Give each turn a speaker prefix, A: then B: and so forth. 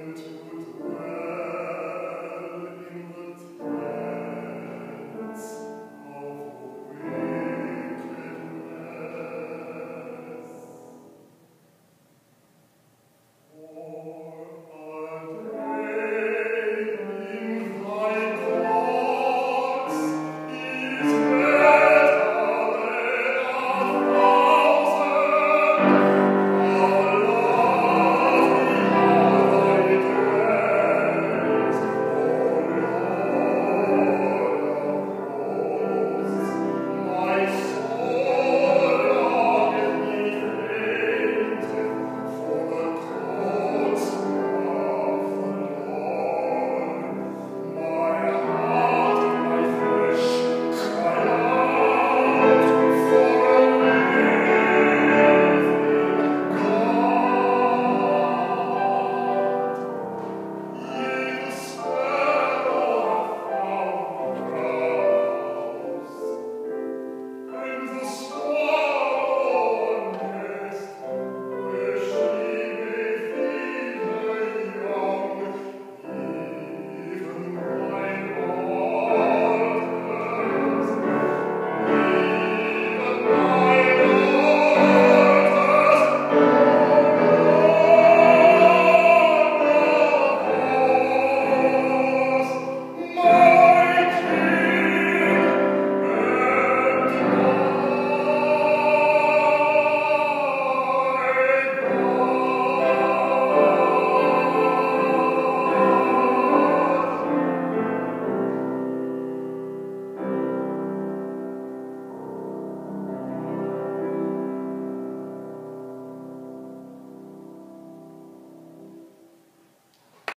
A: into